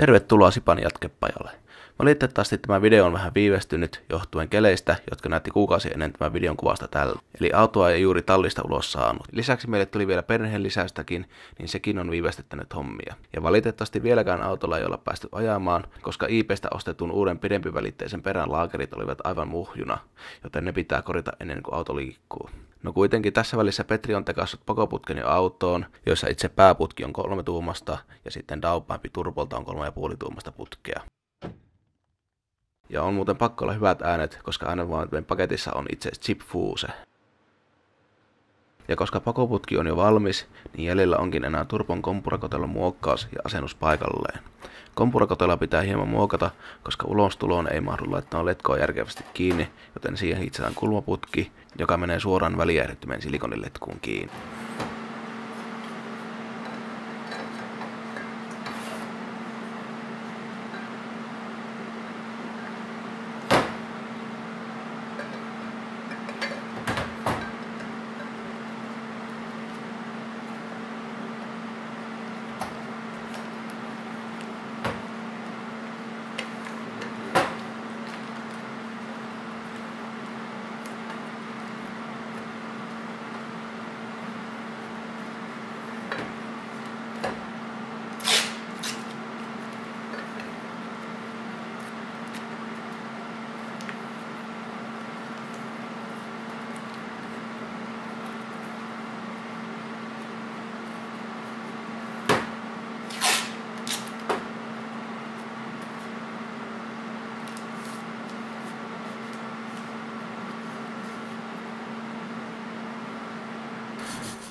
Tervetuloa Sipan jatkepajalle. Valitettavasti tämä video on vähän viivästynyt johtuen keleistä, jotka näytti kuukausi ennen tämän videon kuvasta tällä. Eli autoa ei juuri tallista ulos saanut. Lisäksi meille tuli vielä perheen lisäystäkin, niin sekin on viivästyttänyt hommia. Ja valitettavasti vieläkään autolla ei olla päästy ajamaan, koska IPstä ostetun uuden pidempivälitteisen perän laakerit olivat aivan muhjuna, joten ne pitää korjata ennen kuin auto liikkuu. No kuitenkin tässä välissä Petri on tekassut pakoputken jo autoon, jossa itse pääputki on kolme tuumasta ja sitten Daupampi turbolta on kolme ja puoli tuumasta putkea. Ja on muuten pakko olla hyvät äänet, koska äänenvaimen paketissa on itse Chip Fuse. Ja koska pakoputki on jo valmis, niin jäljellä onkin enää turpon kompurakotelon muokkaus ja asennus paikalleen. Kompurakotella pitää hieman muokata, koska ulostuloon ei mahdu laittaa letkoa järkevästi kiinni, joten siihen hitsään kulmaputki, joka menee suoraan välijäähdyttimen silikoniletkuun kiinni.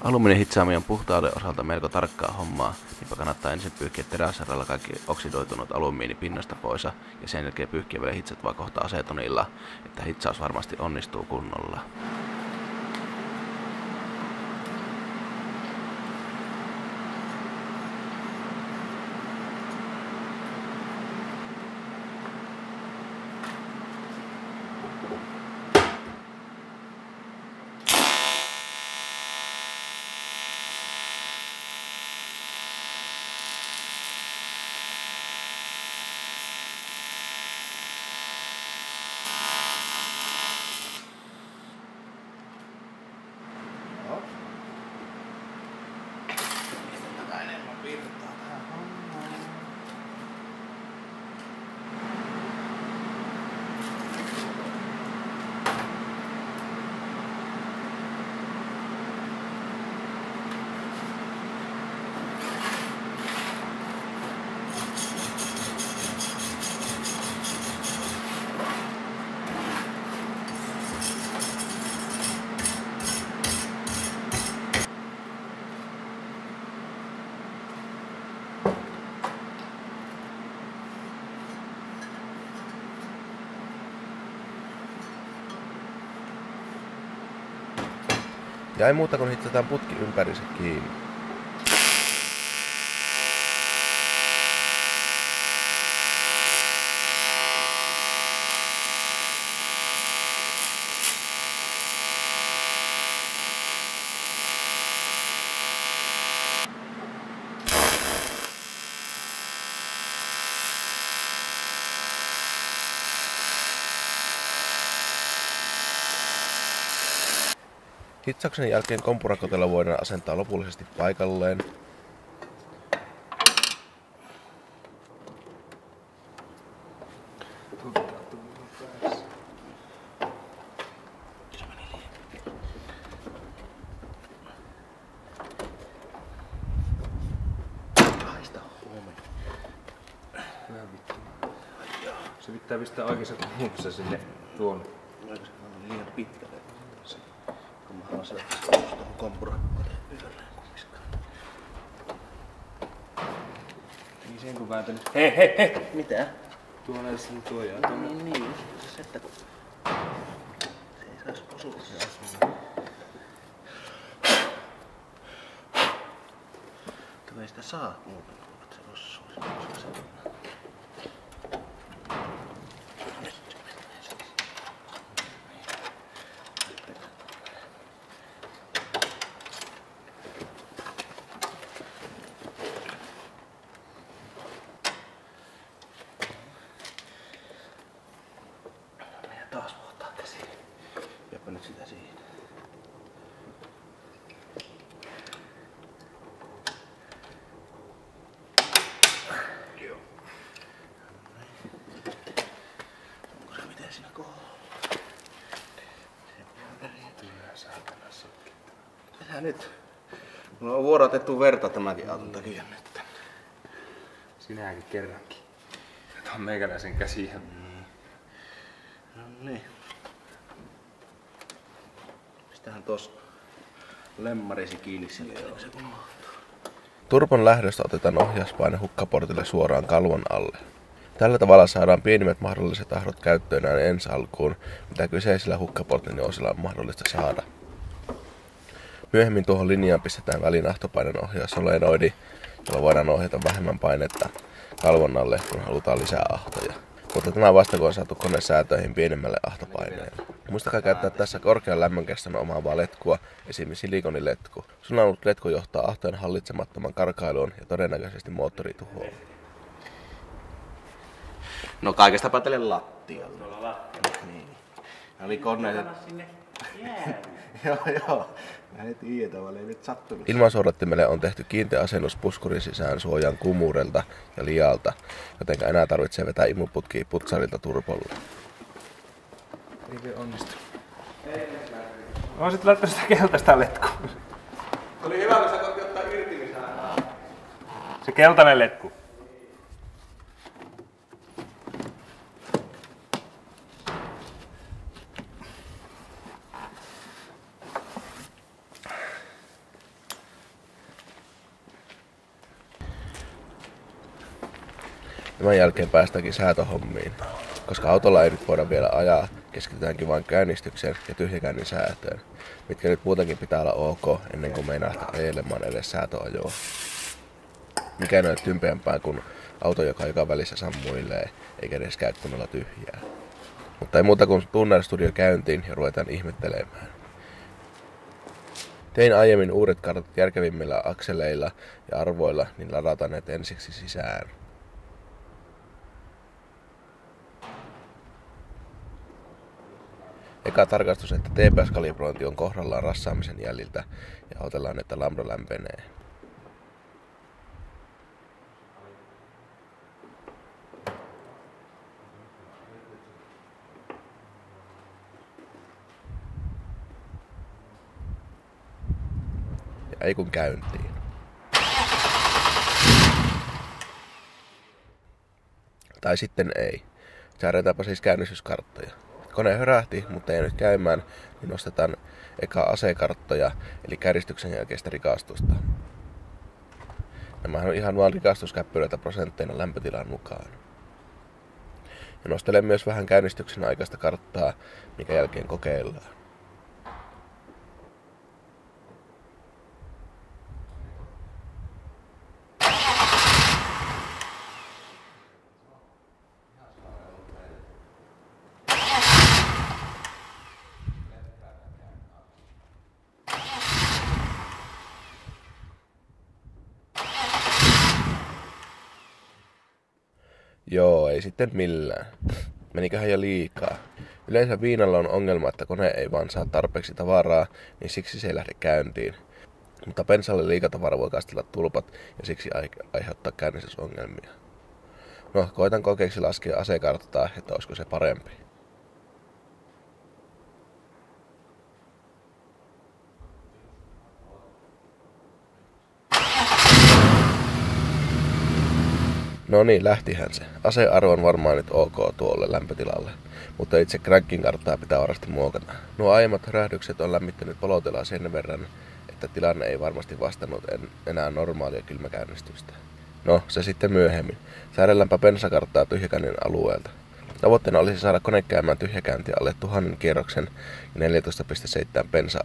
Alumiinin hitsaaminen puhtauden osalta melko tarkkaa hommaa, niinpä kannattaa ensin pyyhkiä teräsaralla kaikki oksidoitunut alumiini pinnasta pois ja sen jälkeen pyyhkiä vielä hitsat vaan kohta asetonilla, että hitsaus varmasti onnistuu kunnolla. Ja ei muuta kuin hitsataan putki ympärissä kiinni. Hitsauksen jälkeen kompurakotelo voidaan asentaa lopullisesti paikalleen. Se pitää pistää oikeassa kulmassa sinne tuon. liian pitkälle. Se tuohon kummiskaan. Niin sen kun vääntänyt. Hei hei hei! Mitä? Tuolla sen tuo ja No niin, niin. Se, että kun... Se ei saisi osua. Mutta ei sitä saa muuten, kun se osuu. Se osuu Mitä nyt? Mulla on vuorotettu verta tämäkin auton takia nyt. Sinäkin kerrankin. Tämä on meikäläisen käsi. No niin. Pistähän tos lemmarisi kiinni sille, se Turpon lähdöstä otetaan ohjauspaine hukkaportille suoraan kalvon alle. Tällä tavalla saadaan pienimmät mahdolliset ahdot käyttöön näin ensi alkuun, mitä kyseisellä hukkaportin osilla on mahdollista saada. Myöhemmin tuohon linjaan pistetään väliin ahtopainen ohjausolenoidi, jolla voidaan ohjata vähemmän painetta kalvonnalle, kun halutaan lisää ahtoja. Mutta tämä vasta kun on saatu kone säätöihin pienemmälle ahtopaineelle. Muistakaa käyttää tässä korkean lämmönkestön omaavaa letkua, esimerkiksi silikoniletku. Sulannut letku johtaa ahtojen hallitsemattoman karkailuun ja todennäköisesti moottorituhoon. No kaikesta päätellen lattialla. Tuolla lattialla. Niin. Ne oli koneet. sinne joo, joo. Mä en tiedä, vaan ei nyt sattunut. Ilmansuodattimelle on tehty kiinteä asennus puskurin sisään suojan kumuudelta ja lialta, joten enää tarvitsee vetää imuputkia putsarilta turpolla. Eikö onnistu? Mä oon sit laittanut sitä keltaista letkua. Se oli hyvä, kun sä ottaa irti, niin Se keltainen letku. Tämän jälkeen päästäänkin säätöhommiin. Koska autolla ei nyt voida vielä ajaa, keskitytäänkin vain käynnistykseen ja tyhjäkäynnin säätöön, mitkä nyt muutenkin pitää olla ok ennen kuin meinaa ajelemaan edes säätöajoa. Mikä ei ole tympeämpää kuin auto, joka joka välissä sammuilee, eikä edes käy kunnolla tyhjää. Mutta ei muuta kuin tunnelstudio käyntiin ja ruvetaan ihmettelemään. Tein aiemmin uudet kartat järkevimmillä akseleilla ja arvoilla, niin ladataan ne ensiksi sisään. Eka tarkastus, että TPS-kalibrointi on kohdallaan rassaamisen jäljiltä ja otellaan, että lambda lämpenee. Ja ei kun käyntiin. Tai sitten ei. Säädetäänpä siis käynnistyskarttoja kone hörähti, mutta ei nyt käymään, niin nostetaan eka asekarttoja, eli käristyksen jälkeistä rikastusta. Nämä on ihan vain rikastuskäppyröitä prosentteina lämpötilan mukaan. Ja nostelen myös vähän käynnistyksen aikaista karttaa, mikä jälkeen kokeillaan. Joo, ei sitten millään. Meniköhän jo liikaa. Yleensä viinalla on ongelma, että kone ei vaan saa tarpeeksi tavaraa, niin siksi se ei lähde käyntiin. Mutta pensalle liikatavara voi kastella tulpat ja siksi aiheuttaa käynnistysongelmia. No, koitan kokeeksi laskea asekarttaa, että olisiko se parempi. No niin, lähtihän se. Asearvo on varmaan nyt ok tuolle lämpötilalle, mutta itse crankin karttaa pitää varmasti muokata. Nuo aiemmat räjähdykset on lämmittänyt palotilaa sen verran, että tilanne ei varmasti vastannut en, enää normaalia kylmäkäynnistystä. No, se sitten myöhemmin. Säädelläänpä bensakarttaa tyhjäkäynnin alueelta. Tavoitteena olisi saada kone käymään tyhjäkäyntiä alle tuhannen kierroksen ja 14,7 bensa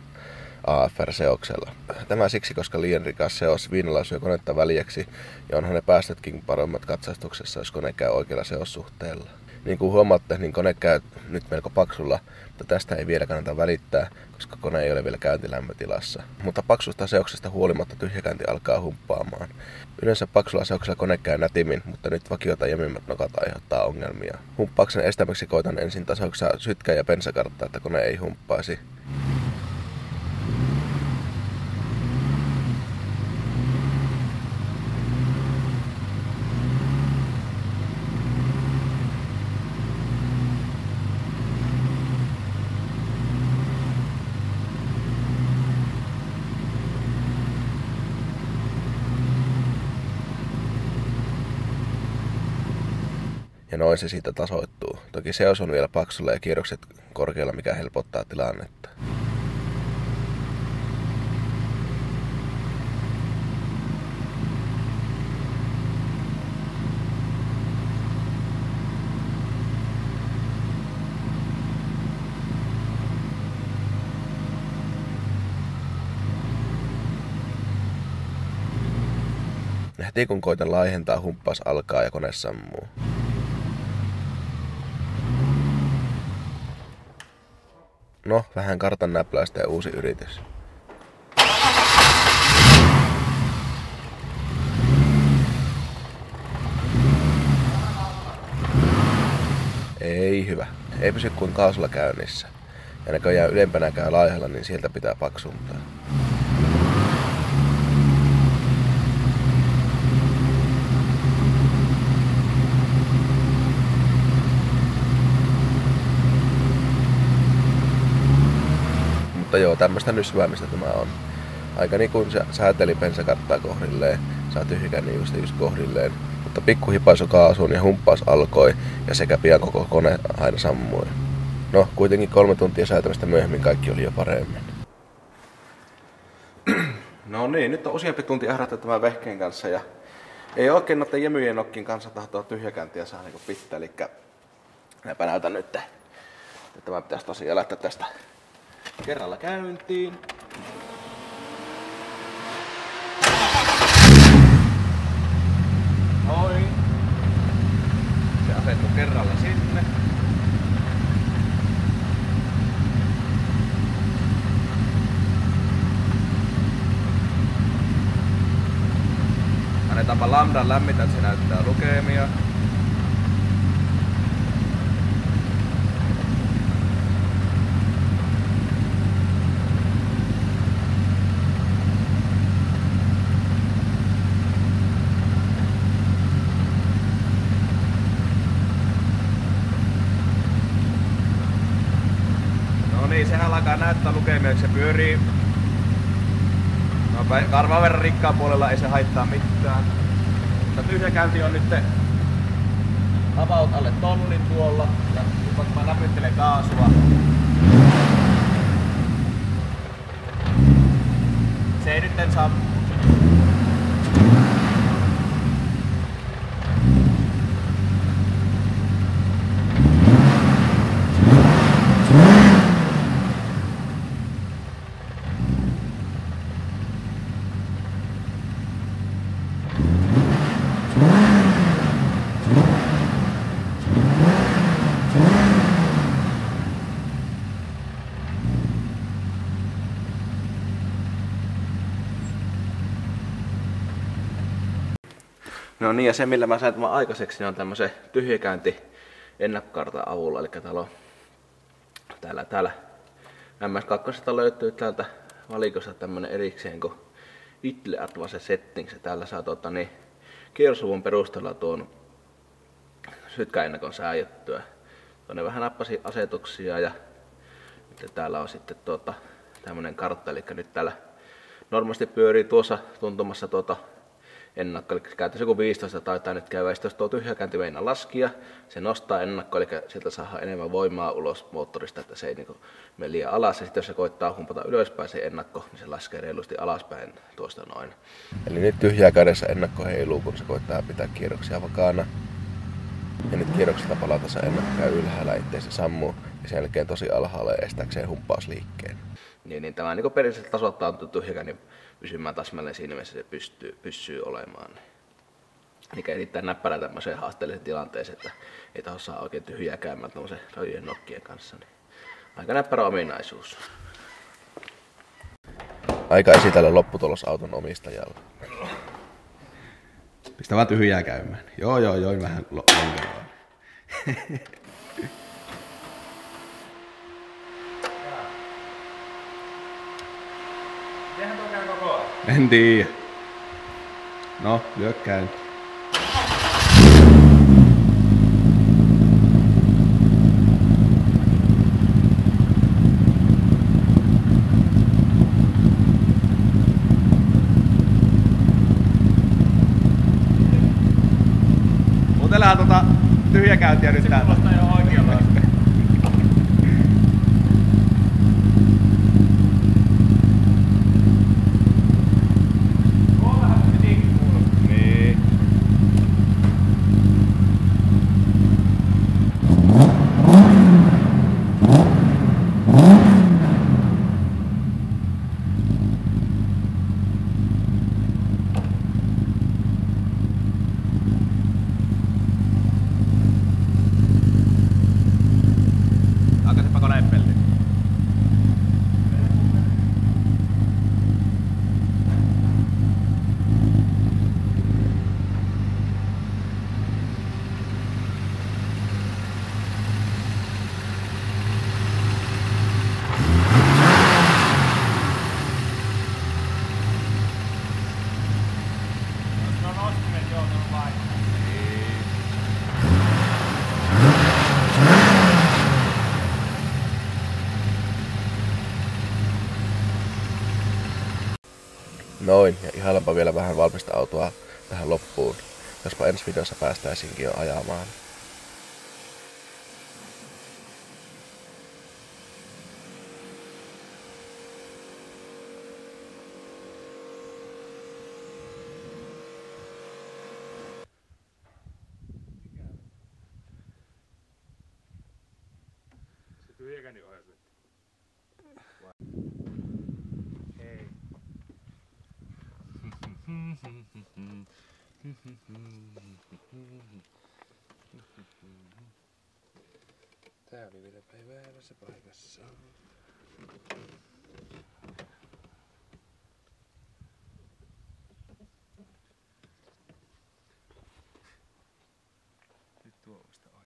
AFR-seoksella. Tämä siksi, koska liian rikas seos viinalla syö konetta väliäksi, ja onhan ne päästötkin paremmat katsastuksessa, jos kone käy oikealla seossuhteella. Niin kuin huomaatte, niin kone käy nyt melko paksulla, mutta tästä ei vielä kannata välittää, koska kone ei ole vielä käyntilämpötilassa. Mutta paksusta seoksesta huolimatta tyhjäkäynti alkaa humppaamaan. Yleensä paksulla seoksella kone käy nätimin, mutta nyt vakiota jemmimmät nokat aiheuttaa ongelmia. Humppauksen estämäksi koitan ensin tasauksessa sytkää ja pensakarttaa, että kone ei humppaisi. Ja noin se siitä tasoittuu. Toki se on vielä paksulla ja kierrokset korkealla, mikä helpottaa tilannetta. Heti kun koitan laihentaa, humppas alkaa ja kone sammuu. No, vähän kartan näpläistä ja uusi yritys. Ei hyvä. Ei pysy kuin kaasulla käynnissä. Ja näköjään ylempänä käy laihalla, niin sieltä pitää paksuntaa. Mutta joo, tämmöistä nysväämistä tämä on. Aika niin kuin sääteli pensakattaa kohdilleen, saa tyhjikän just, just kohdilleen. Mutta pikku hipaisu kaasuun ja humppaus alkoi ja sekä pian koko kone aina sammui. No, kuitenkin kolme tuntia säätämistä myöhemmin kaikki oli jo paremmin. No niin, nyt on useampi tunti ährätty tämän vehkeen kanssa ja ei oikein noiden jemyjen nokkin kanssa tahtoa tyhjäkäyntiä saa niinku pitää, eli minäpä näytän nyt. Tämä pitäisi tosiaan lähteä tästä kerralla käyntiin. Noin. Se asettuu kerralla sinne. Annetaanpa lambdan lämmitä, että se näyttää lukemia. No niin, sehän alkaa näyttää lukemia, se pyörii No karvan verran rikkaan puolella ei se haittaa mitään. Mutta tyhjäkäynti on nyt about alle tonnin tuolla. Ja vaikka mä näpyttelen kaasua. Se ei nyt saa No niin, ja se millä mä sain tämän aikaiseksi niin on tämmöisen tyhjäkäynti ennakkokartan avulla. Eli täällä on täällä, täällä MS2 löytyy täältä valikosta tämmönen erikseen kuin Itle Advanced Settings. Ja täällä saa tota, niin, kierrosuvun perusteella tuon sytkäennakon sääjettyä. Tuonne vähän nappasi asetuksia ja nyt täällä on sitten tuota, tämmönen kartta, eli nyt täällä normaalisti pyörii tuossa tuntumassa tuota ennakko, eli käytännössä joku 15 taitaa nyt käydä, jos tuo tyhjäkäynti meinaa laskia, se nostaa ennakko, eli sieltä saa enemmän voimaa ulos moottorista, että se ei niin mene liian alas, ja sitten jos se koittaa humpata ylöspäin se ennakko, niin se laskee reilusti alaspäin tuosta noin. Eli nyt tyhjää kädessä ennakko heiluu, kun se koittaa pitää kierroksia vakaana. Ja nyt kierroksesta palata se ennakko käy ylhäällä, ettei se sammu, ja sen jälkeen tosi alhaalla estääkseen humppausliikkeen. Niin, niin tämä niin periaatteessa tasoittaa tyhjäkäynnin pysymään täsmälleen siinä mielessä se pystyy, pysyy olemaan. Eli erittäin näppärä tämmöiseen haasteelliseen tilanteeseen, että ei taho saa oikein tyhjää käymään tämmöisen rajojen nokkien kanssa. Niin aika näppärä ominaisuus. Aika esitellä lopputulos auton omistajalle. Pistä vaan tyhjää käymään. Joo, joo, joo, vähän lonkeroa. Mitenhän tuo käy koko ajan? En tiedä. No, lyökkäin. Kuuntelehan tota tyhjäkäyntiä nyt täältä. Vasta jo oikealla. Niin. Alkaisipa konepelli. No nostimet joutunut vaihtamaan. Noin, ja ihailenpa vielä vähän valmista autoa tähän loppuun. Jospa ensi videossa päästäisinkin jo ajamaan. Se tyhjäkäni ohjaus nyt. Ei. Tää oli vielä päiväävässä paikassa.